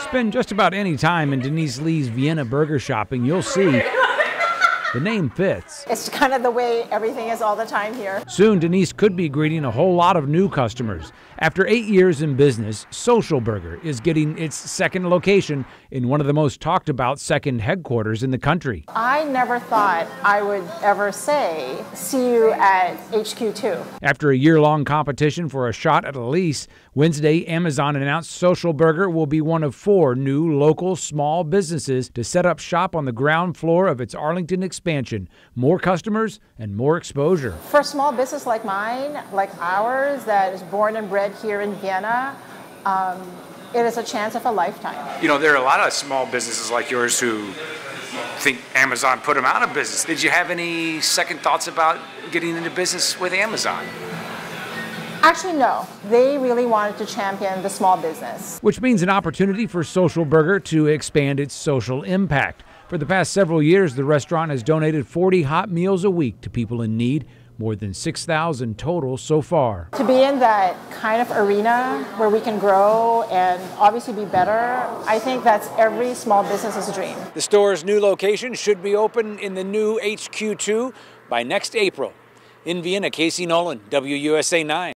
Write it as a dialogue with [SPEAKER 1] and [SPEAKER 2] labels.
[SPEAKER 1] Spend just about any time in Denise Lee's Vienna burger shopping, you'll see the name fits.
[SPEAKER 2] It's kind of the way everything is all the time here.
[SPEAKER 1] Soon, Denise could be greeting a whole lot of new customers. After eight years in business, Social Burger is getting its second location in one of the most talked about second headquarters in the country.
[SPEAKER 2] I never thought I would ever say, see you at HQ2.
[SPEAKER 1] After a year long competition for a shot at a lease, Wednesday, Amazon announced Social Burger will be one of four new local small businesses to set up shop on the ground floor of its Arlington expansion. More customers and more exposure.
[SPEAKER 2] For a small business like mine, like ours, that is born and bred here in Vienna, um, it is a chance of a lifetime.
[SPEAKER 3] You know, there are a lot of small businesses like yours who think Amazon put them out of business. Did you have any second thoughts about getting into business with Amazon?
[SPEAKER 2] Actually, no. They really wanted to champion the small business.
[SPEAKER 1] Which means an opportunity for Social Burger to expand its social impact. For the past several years, the restaurant has donated 40 hot meals a week to people in need, more than 6,000 total so far.
[SPEAKER 2] To be in that kind of arena where we can grow and obviously be better, I think that's every small business's dream.
[SPEAKER 1] The store's new location should be open in the new HQ2 by next April. In Vienna, Casey Nolan, WUSA 9.